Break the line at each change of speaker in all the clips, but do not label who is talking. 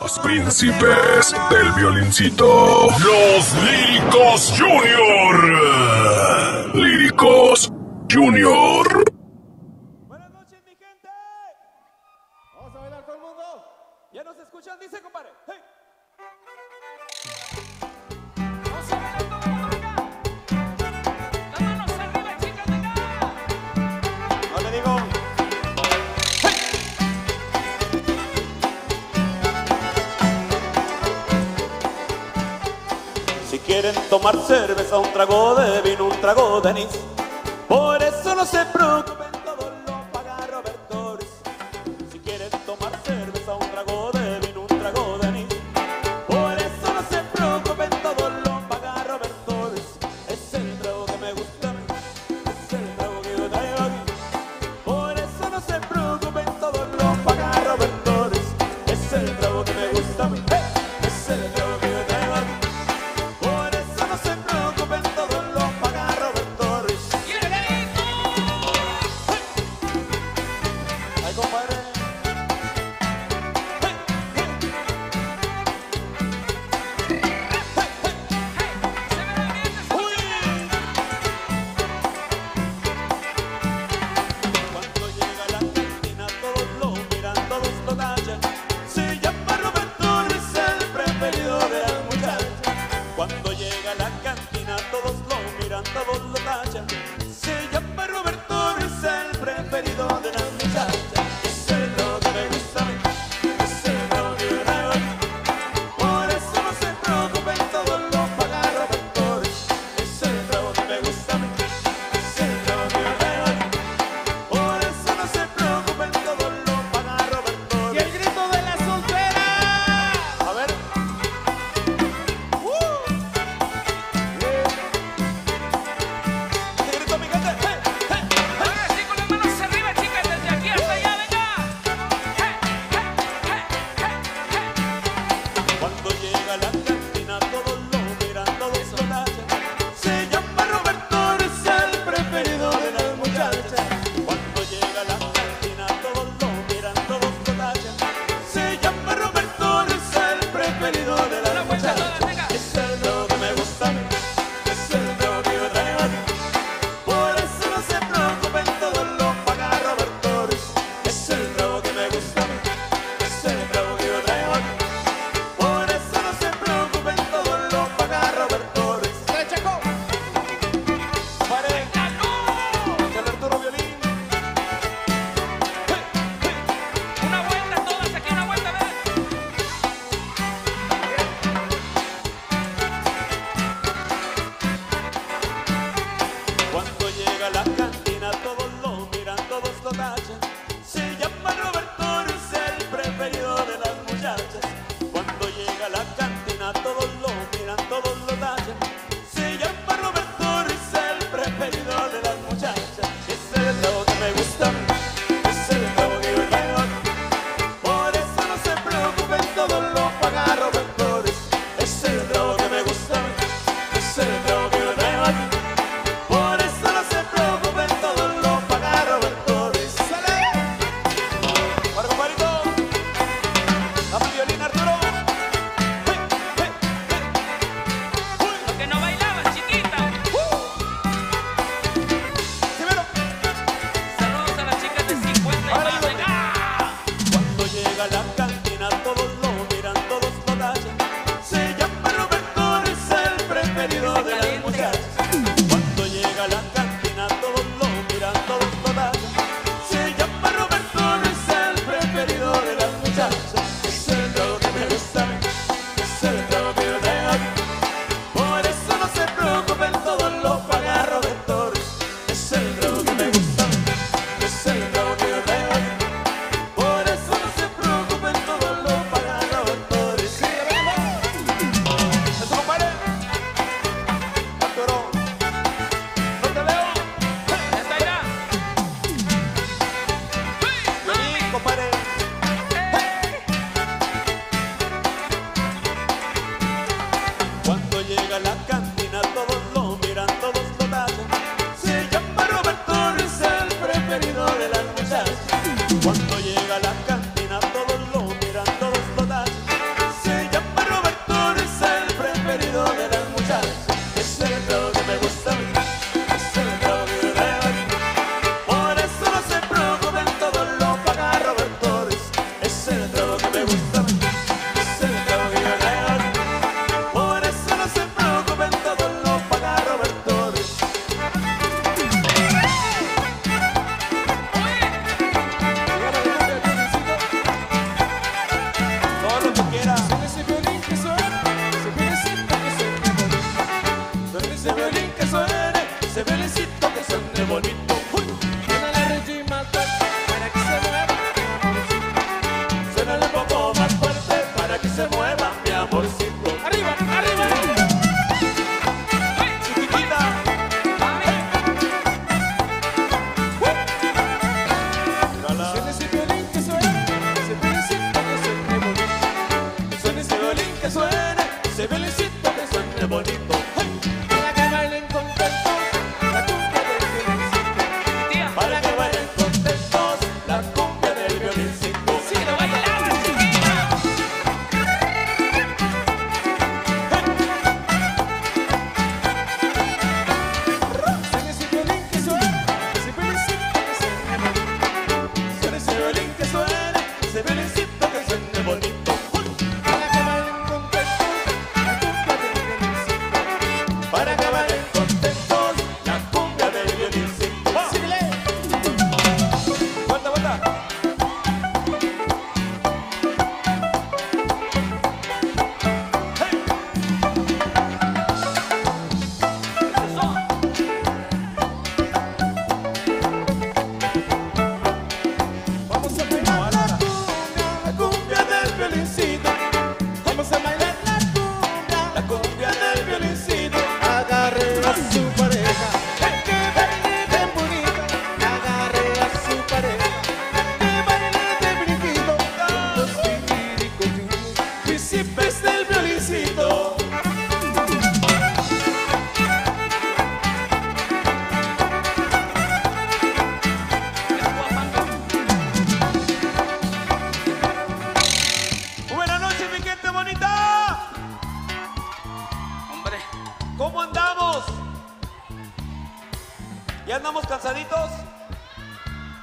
Los príncipes del violincito. Los líricos junior. Líricos junior.
Buenas noches, mi gente. Vamos a bailar todo el mundo. ¿Ya nos escuchan? Dice, compadre. ¡Hey! quieren tomar cerveza, un trago de vino, un trago de anís. Por eso no se preocupen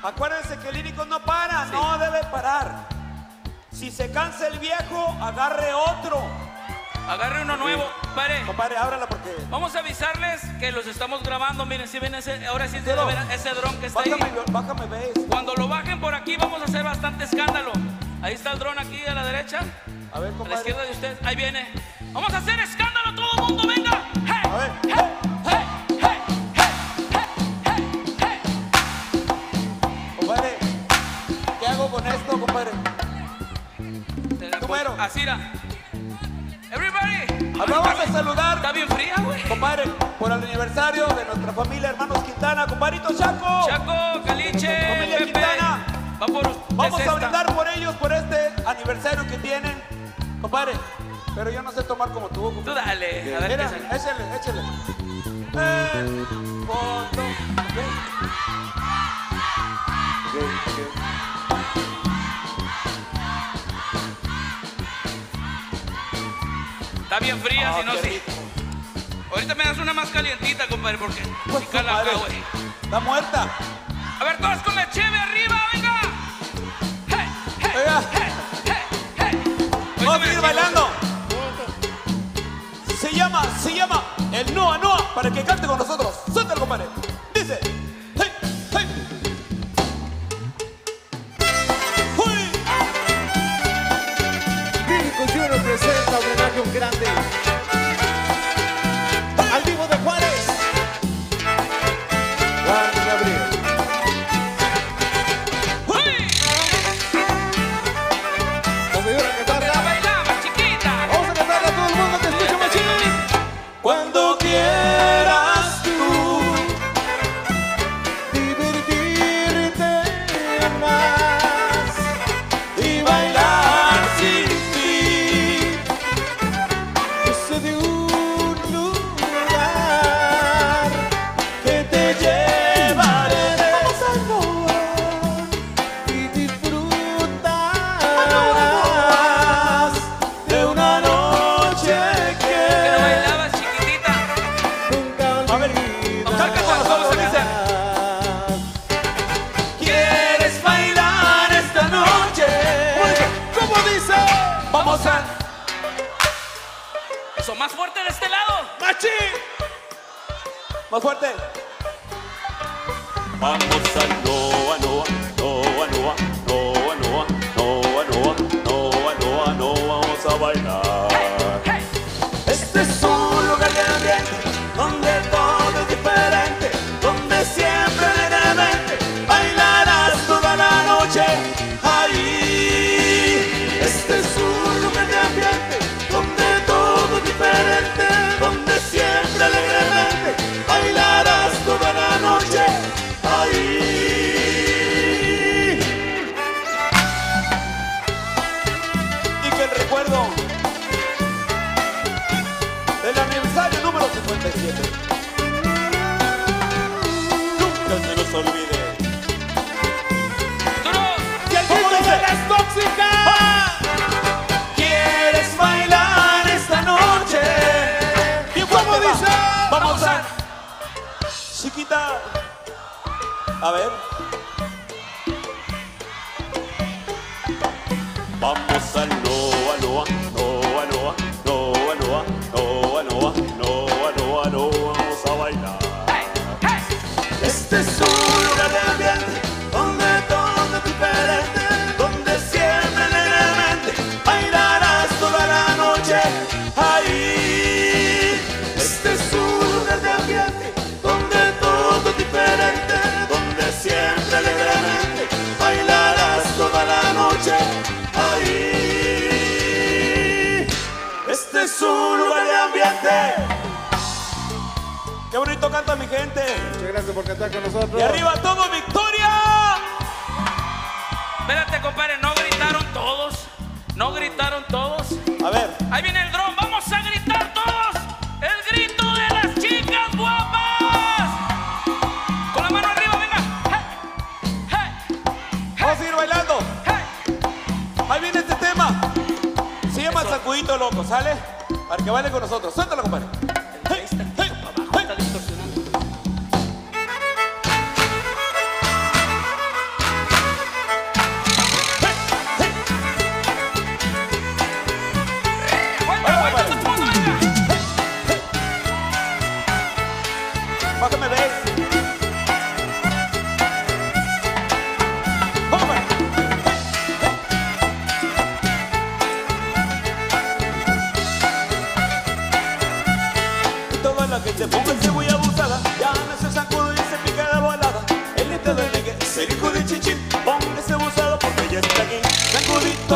Acuérdense que el lírico no para, no debe parar. Si se cansa el viejo, agarre otro.
agarre uno nuevo. Pare.
Compadre, ábrala porque.
Vamos a avisarles que los estamos grabando. Miren, si ven ese, ahora sí se ese dron que está ahí.
Bájame, bájame, ves.
Cuando lo bajen por aquí vamos a hacer bastante escándalo. Ahí está el dron aquí a la derecha,
A ver,
a la
compadre.
izquierda de usted. Ahí viene. Vamos a hacer escándalo todo el mundo, venga. ¡Hey!
A ver.
¡Hey! Everybody.
Vamos a saludar,
Está bien fría, güey.
compadre, por el aniversario de nuestra familia Hermanos Quintana, compadrito Chaco.
Chaco, Caliche,
Familia
Pepe.
Quintana.
Va por.
Vamos a brindar por ellos por este aniversario que tienen, compadre. Pero yo no sé tomar como tú,
Tú
compadre.
dale, a ver
Mira, échale, échale. Eh, fondo, ok. Ok,
Está bien fría,
Ah,
si no, sí.
rico.
Ahorita me das una más calientita, compadre, porque
Pues,
sí cala acá, güey.
Está muerta.
A ver, todos con la cheve arriba, venga. Hey, hey,
Oiga.
hey, hey, hey.
Vamos a seguir bailando. Se llama, se llama el Noa Noa para que cante con nosotros.
Más
fuerte.
Vamos bonito canta mi gente.
Muchas gracias por cantar con nosotros.
Y arriba todo, Victoria.
Espérate, compadre, no gritaron todos. No gritaron todos.
A ver,
Ahí viene el dron, vamos a gritar todos. El grito de las chicas guapas. Con la mano arriba, venga. Hey, hey,
vamos a seguir bailando.
hey.
Ahí viene este tema. Se llama Sacudito Loco, ¿sale? Para que baile con nosotros. Suéltalo, compadre.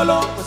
solo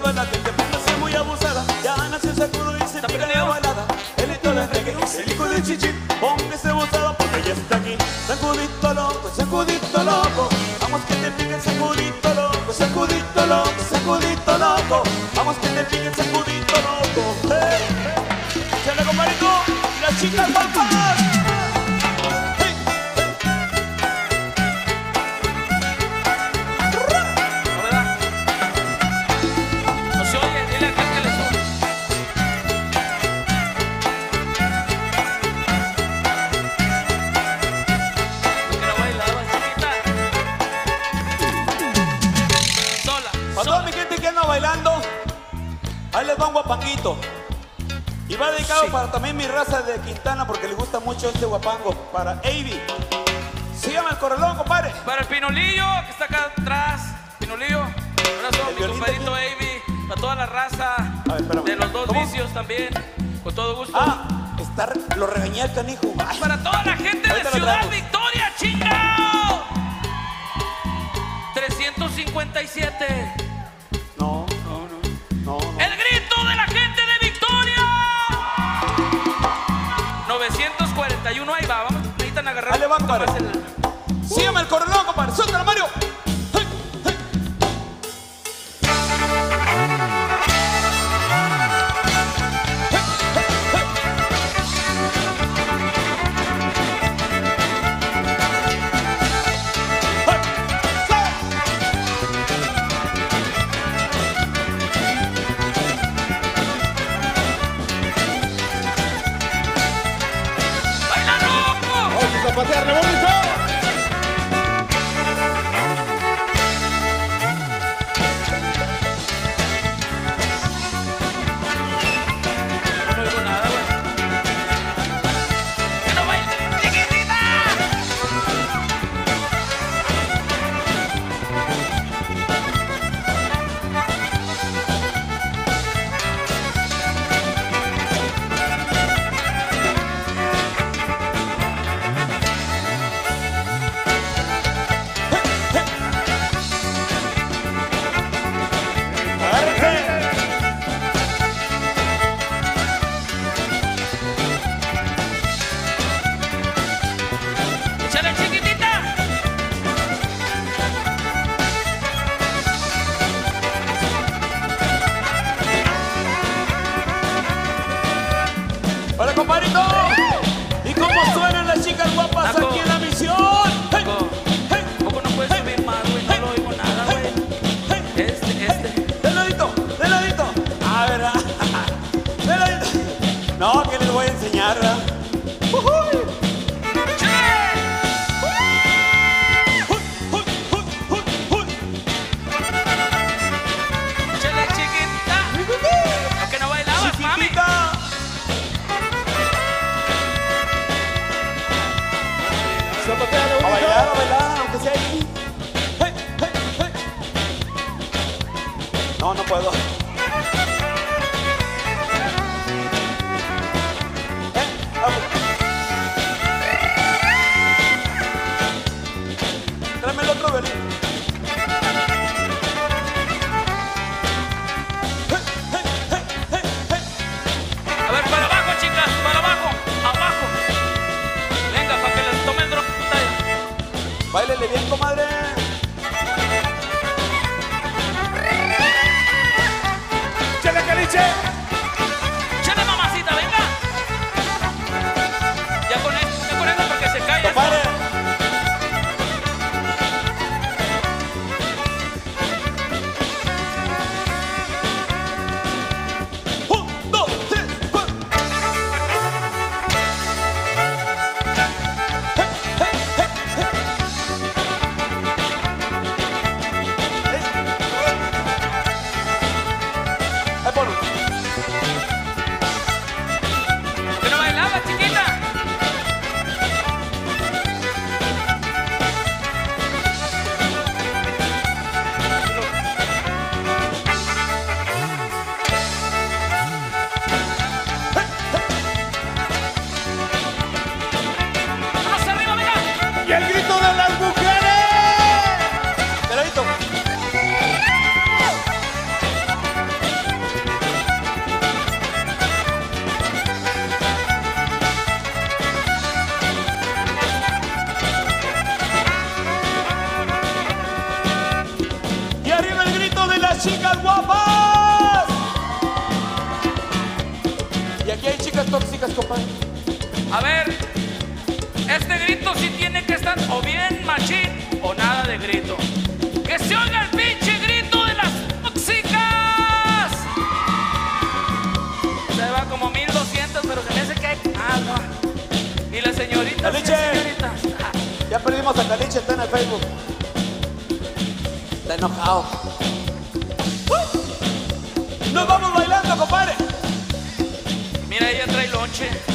toda la gente póngase muy abusada. Ya nació sacudo y se
¿Está
tira de balada. El hito de reggae, el hijo de chichi. Póngase abusado porque ya está aquí. Sacudito loco, sacudito loco. Vamos que te pique sacudito loco, sacudito loco, sacudito loco. Vamos que te pique sacudito loco. ¡Hey! ¡Chale, compadrito! ¡Las chicas guapas! Para también mi raza de Quintana porque le gusta mucho este guapango. Para Avi. Llama el corralón, compadre.
Para el Pinolillo, que está acá atrás. Pinolillo. Abrazo, mi compadrito. Avi. A toda la raza.
ver.
De los dos
¿Cómo?
vicios también. Con todo gusto.
Ah, está, re- lo regañé al canijo. Ay,
Para toda la gente de
Ahorita
Ciudad. Victoria, chingao. 357. 61, ahí va, vamos. Necesitan agarrar. Dale, van,
compadre.
Sígueme el
correlón, compadre. Suéltalo, Mario. No, puedo.
Ella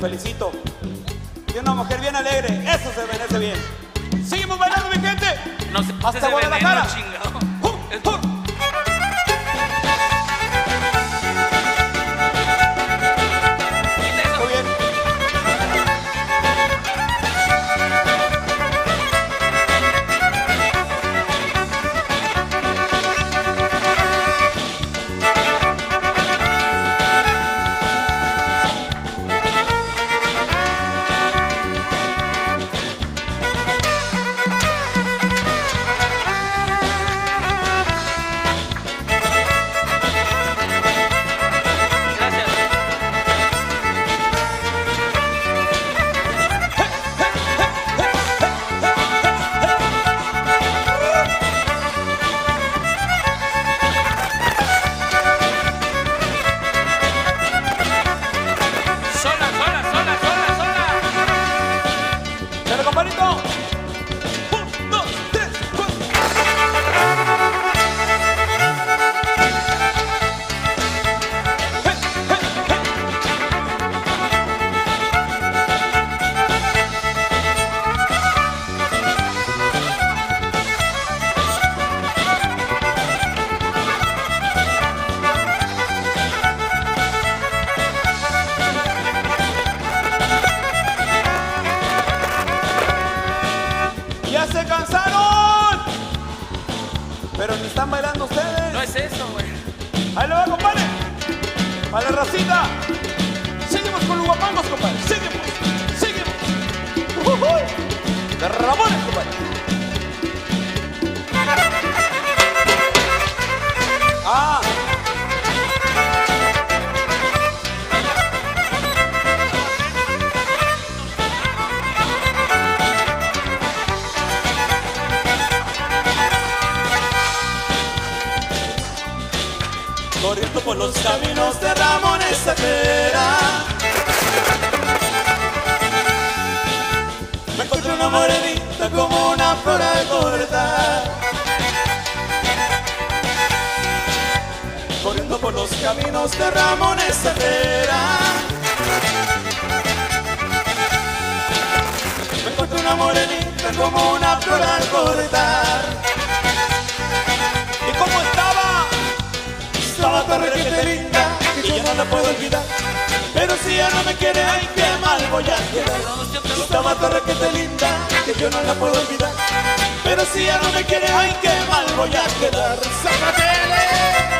felicito. Los caminos de Ramones Sacera Me encontré una morenita como una flor al cortar Corriendo por los caminos de Ramones Sacera Me encontré una morenita como una flor al cortar ¿Y cómo estaba? Estaba tan requete linda que yo no la puedo olvidar. Pero si ya no me quiere, ay, qué mal voy a quedar. Estaba tan requete linda que yo no la puedo olvidar. Pero si ya no me quiere, ay, qué mal voy a quedar. ¡Zapatele!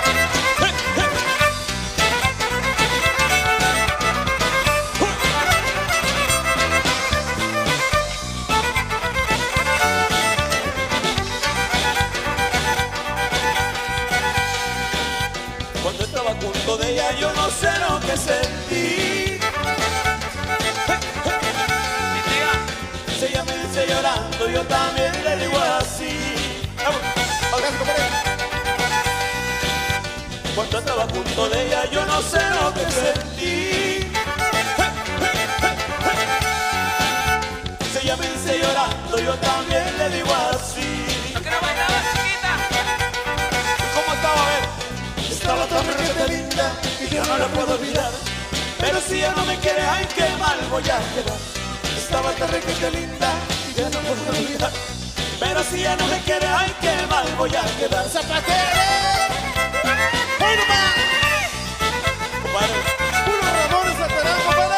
Yo también le digo así Cuando estaba junto de ella yo no sé lo que sentí Si ella me dice llorando yo también le digo así. ¿Cómo estaba? A. Estaba tan requete linda y yo no la puedo olvidar. Pero si ya no me quiere, ay, qué mal voy a quedar. Estaba tan requete linda Pero si ya no me quiere, ay, qué mal voy a quedar. ¡Zapatero! ¡Ay, no más! Compadre,
Puro Ramones Sacera, compadre.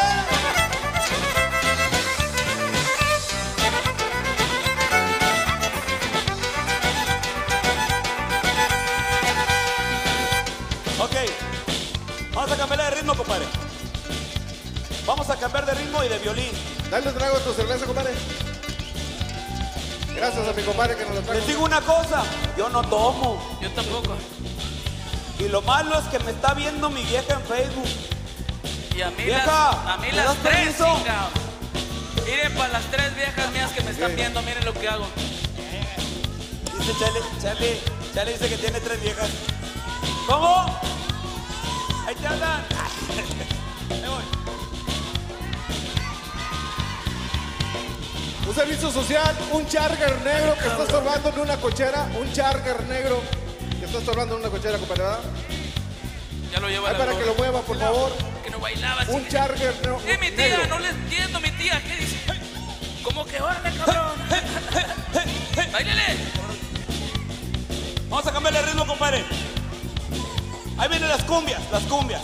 Ok, vamos a cambiar de ritmo, compadre. Vamos a cambiar de ritmo y de violín.
Dale trago a tu cerveza, compadre. Gracias a mi compadre que nos lo trajo.
Les digo una cosa, yo no tomo.
Yo tampoco.
Y lo malo es que me está viendo mi vieja en Facebook.
Y a mí
Vieja,
las, a mí
¿me
las tres. Miren para las tres viejas mías que me están viendo, miren lo que hago.
Dice Charlie, Charlie, Charlie dice que tiene tres viejas. ¿Cómo? Ahí te hablan. Ahí voy.
Un servicio social, un charger negro que está estorbando en una cochera. Un charger negro que está estorbando en una cochera, compadre. ¿verdad?
Ya lo llevo a
Ay, para que lo mueva, por favor.
Que no bailabas.
Un charger negro.
Eh, mi tía,
negro.
no le entiendo, mi tía. ¿Qué dice? ¿Cómo que órale, cabrón? ¡Báilele!
Vamos a cambiarle el ritmo, compadre. Ahí vienen las cumbias, las cumbias.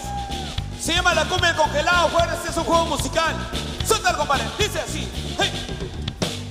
Se llama la cumbia del congelado, fuera, este es un juego musical. Suéltalo, compadre. Dice así.